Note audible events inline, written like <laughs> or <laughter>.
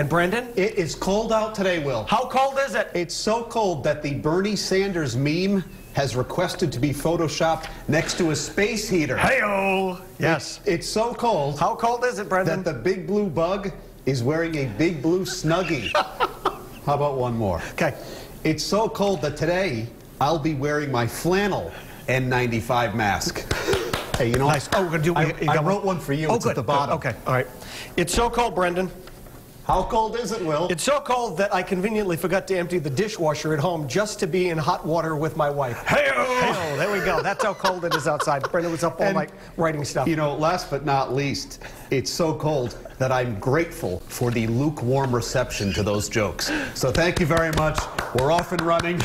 And Brendan, It is cold out today, Will. how cold is it? It's so cold that the Bernie Sanders meme has requested to be photoshopped next to a space heater. Hey-oh. Yes. It's so cold How cold is it, Brendan? that the big blue bug is wearing a big blue snuggie. <laughs> How about one more? Okay. It's so cold that today I'll be wearing my flannel N95 mask. Hey, you know, Nice. Oh, we're gonna do. I, I wrote one for you. Oh, it's good. at the bottom. good. Okay. All right. It's so cold, Brendan. How cold is it, Will? It's so cold that I conveniently forgot to empty the dishwasher at home just to be in hot water with my wife. Hey-oh. There we go. That's how cold it is outside. Brendan was up all And, night writing stuff. You know, last but not least, it's so cold that I'm grateful for the lukewarm reception to those jokes. So thank you very much. We're off and running.